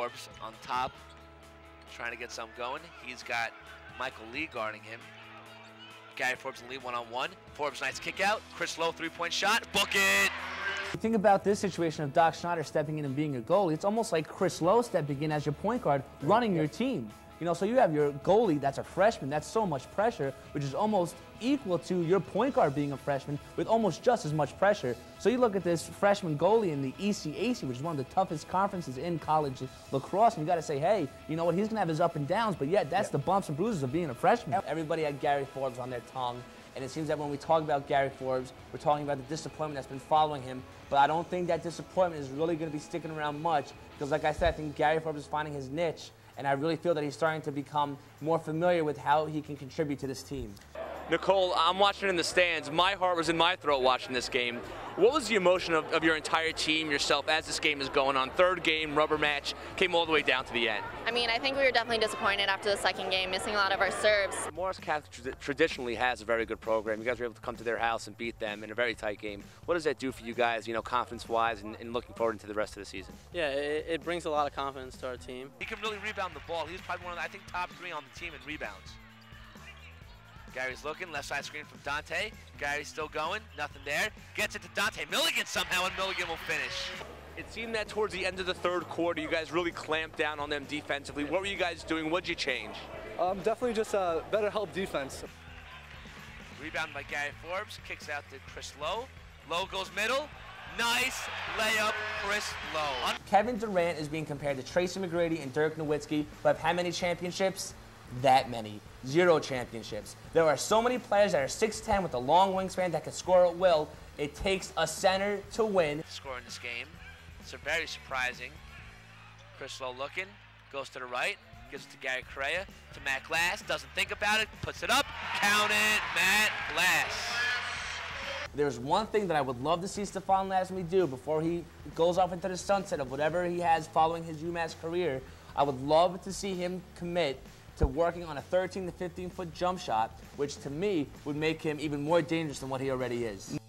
Forbes on top, trying to get some going. He's got Michael Lee guarding him. Gary Forbes and Lee one-on-one. Forbes, nice kick out. Chris Lowe, three-point shot. Book it! Think about this situation of Doc Schneider stepping in and being a goalie. It's almost like Chris Lowe stepping in as your point guard, running your team. You know, so you have your goalie that's a freshman. That's so much pressure, which is almost equal to your point guard being a freshman with almost just as much pressure. So you look at this freshman goalie in the ECAC, which is one of the toughest conferences in college lacrosse, and you got to say, hey, you know what? He's gonna have his up and downs, but yet that's yeah. the bumps and bruises of being a freshman. Everybody had Gary Forbes on their tongue. And it seems that when we talk about Gary Forbes, we're talking about the disappointment that's been following him. But I don't think that disappointment is really going to be sticking around much because, like I said, I think Gary Forbes is finding his niche and I really feel that he's starting to become more familiar with how he can contribute to this team. Nicole, I'm watching in the stands. My heart was in my throat watching this game. What was the emotion of, of, your entire team, yourself, as this game is going on? Third game, rubber match, came all the way down to the end. I mean, I think we were definitely disappointed after the second game, missing a lot of our serves. Morris Catholic tra traditionally has a very good program. You guys were able to come to their house and beat them in a very tight game. What does that do for you guys, you know, confidence-wise and, and, looking forward into the rest of the season? Yeah, it, it brings a lot of confidence to our team. He can really rebound the ball. He's probably one of, the, I think, top three on the team in rebounds. Gary's looking, left side screen from Dante. Gary's still going, nothing there. Gets it to Dante Milligan somehow, and Milligan will finish. It seemed that towards the end of the third quarter, you guys really clamped down on them defensively. What were you guys doing? What'd you change? Um, definitely just uh, better help defense. Rebound by Gary Forbes, kicks out to Chris Lowe. Lowe goes middle. Nice layup, Chris Lowe. Kevin Durant is being compared to Tracy McGrady and Dirk Nowitzki, who have how many championships? That many zero championships. There are so many players that are 6'10 with a long wingspan that can score at will. It takes a center to win. Scoring this game. So very surprising. Chris Lowe looking, goes to the right, gives it to Gary Correa, to Matt Glass, doesn't think about it, puts it up, count it, Matt Glass. There's one thing that I would love to see Stephane Lasme do before he goes off into the sunset of whatever he has following his UMass career. I would love to see him commit to working on a 13 to 15 foot jump shot, which to me would make him even more dangerous than what he already is.